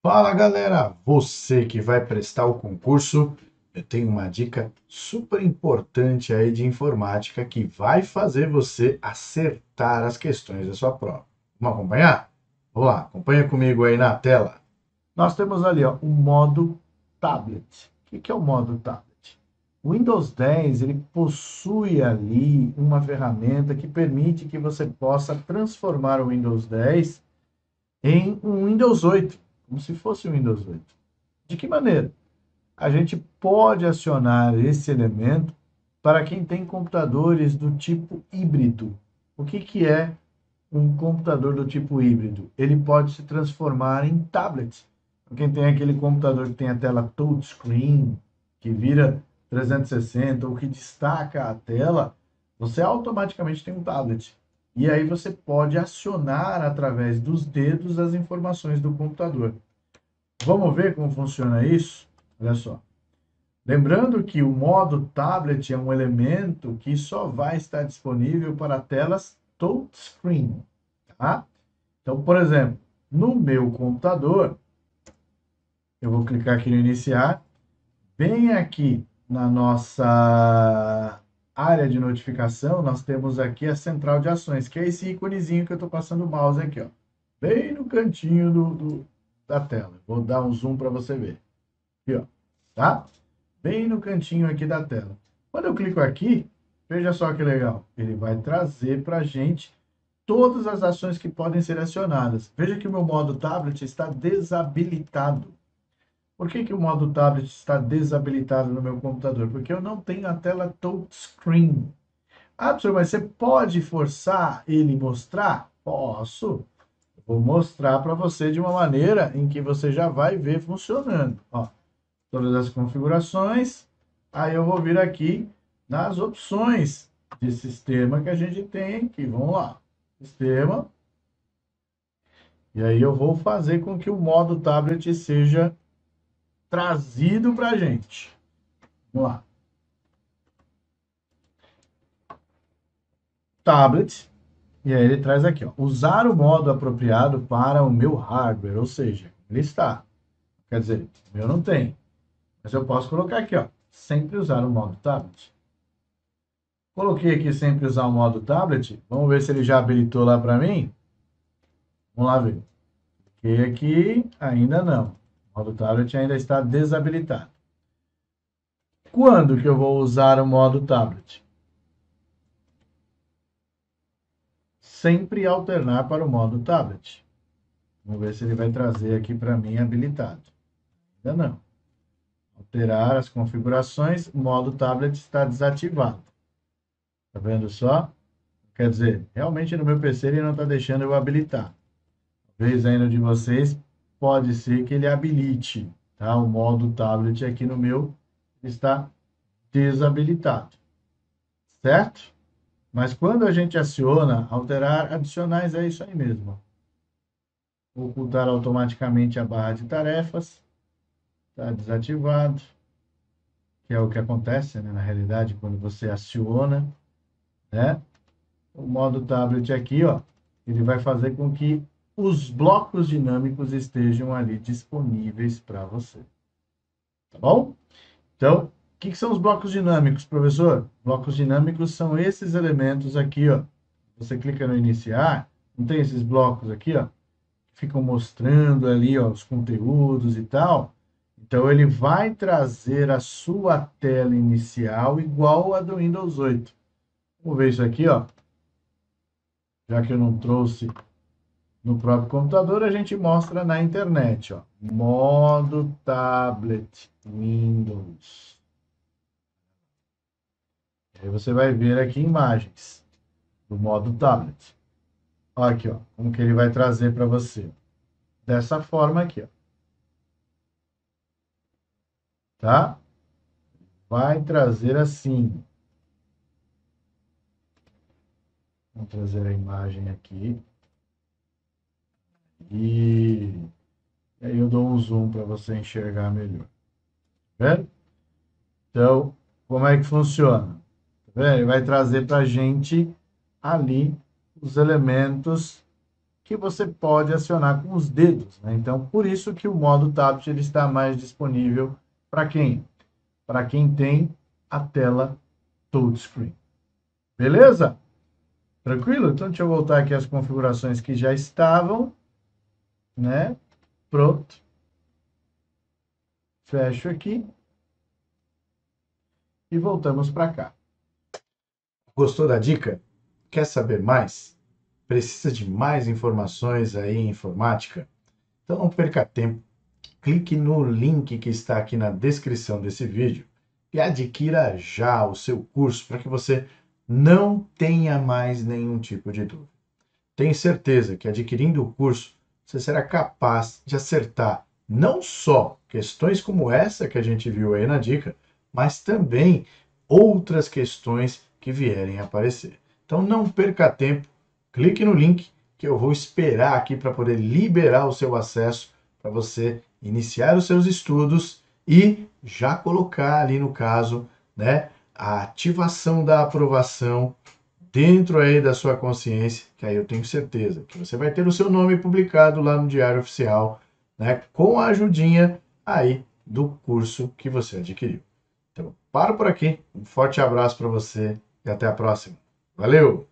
Fala galera, você que vai prestar o concurso, eu tenho uma dica super importante aí de informática que vai fazer você acertar as questões da sua prova. Vamos acompanhar? Vamos lá, acompanha comigo aí na tela. Nós temos ali ó, o modo tablet. O que é o modo tablet? O Windows 10 ele possui ali uma ferramenta que permite que você possa transformar o Windows 10 em um Windows 8 como se fosse o Windows 8. De que maneira? A gente pode acionar esse elemento para quem tem computadores do tipo híbrido. O que, que é um computador do tipo híbrido? Ele pode se transformar em tablet. Quem tem aquele computador que tem a tela touchscreen, que vira 360 ou que destaca a tela, você automaticamente tem um tablet. E aí você pode acionar através dos dedos as informações do computador. Vamos ver como funciona isso? Olha só. Lembrando que o modo tablet é um elemento que só vai estar disponível para telas touchscreen. Tá? Então, por exemplo, no meu computador, eu vou clicar aqui no iniciar, bem aqui na nossa área de notificação, nós temos aqui a central de ações, que é esse íconezinho que eu estou passando o mouse aqui, ó, bem no cantinho do, do, da tela. Vou dar um zoom para você ver. Aqui, ó, tá? Bem no cantinho aqui da tela. Quando eu clico aqui, veja só que legal, ele vai trazer para a gente todas as ações que podem ser acionadas. Veja que o meu modo tablet está desabilitado. Por que, que o modo tablet está desabilitado no meu computador? Porque eu não tenho a tela touchscreen. Ah, professor, mas você pode forçar ele mostrar? Posso. Vou mostrar para você de uma maneira em que você já vai ver funcionando. Ó, todas as configurações. Aí eu vou vir aqui nas opções de sistema que a gente tem aqui. Vamos lá. Sistema. E aí eu vou fazer com que o modo tablet seja trazido para a gente. Vamos lá. Tablet. E aí ele traz aqui, ó, usar o modo apropriado para o meu hardware, ou seja, ele está. Quer dizer, o meu não tem. Mas eu posso colocar aqui, ó, sempre usar o modo tablet. Coloquei aqui sempre usar o modo tablet. Vamos ver se ele já habilitou lá para mim. Vamos lá ver. Cliquei aqui, ainda não. Modo tablet ainda está desabilitado. Quando que eu vou usar o modo tablet? Sempre alternar para o modo tablet. Vamos ver se ele vai trazer aqui para mim habilitado. Ainda não. Alterar as configurações, modo tablet está desativado. Tá vendo só? Quer dizer, realmente no meu PC ele não está deixando eu habilitar. Talvez no de vocês pode ser que ele habilite, tá? O modo tablet aqui no meu está desabilitado, certo? Mas quando a gente aciona, alterar adicionais é isso aí mesmo. Ocultar automaticamente a barra de tarefas, está desativado, que é o que acontece, né, na realidade, quando você aciona, né? O modo tablet aqui, ó, ele vai fazer com que os blocos dinâmicos estejam ali disponíveis para você. Tá bom? Então, o que, que, são os blocos dinâmicos, professor? Blocos dinâmicos são esses elementos aqui, ó. Você clica no iniciar, não tem esses blocos aqui, ó, que ficam mostrando ali, ó, os conteúdos e tal. Então, ele vai trazer a sua tela inicial igual a do Windows 8. Vamos ver isso aqui, ó. Já que eu não trouxe no próprio computador, a gente mostra na internet, ó. Modo tablet Windows. Aí você vai ver aqui imagens do modo tablet. Olha aqui, ó, como que ele vai trazer para você. Dessa forma aqui, ó. Tá? Vai trazer assim. Vamos trazer a imagem aqui. E, aí eu dou um zoom para você enxergar melhor. Tá vendo? Então, como é que funciona? Tá? Ele vai trazer para a gente ali os elementos que você pode acionar com os dedos. Né? Então, por isso que o modo tablet ele está mais disponível para quem? Para quem tem a tela touchscreen. Beleza? Tranquilo? Então, deixa eu voltar aqui as configurações que já estavam. Né? Pronto. Fecho aqui. E voltamos para cá. Gostou da dica? Quer saber mais? Precisa de mais informações aí em informática? Então não perca tempo. Clique no link que está aqui na descrição desse vídeo e adquira já o seu curso para que você não tenha mais nenhum tipo de dúvida. Tenho certeza que adquirindo o curso você será capaz de acertar não só questões como essa que a gente viu aí na dica, mas também outras questões que vierem a aparecer. Então não perca tempo, clique no link que eu vou esperar aqui para poder liberar o seu acesso para você iniciar os seus estudos e já colocar ali no caso, né, a ativação da aprovação dentro aí da sua consciência, que aí eu tenho certeza que você vai ter o seu nome publicado lá no Diário Oficial, né, com a ajudinha aí do curso que você adquiriu. Então, paro por aqui. Um forte abraço para você e até a próxima. Valeu!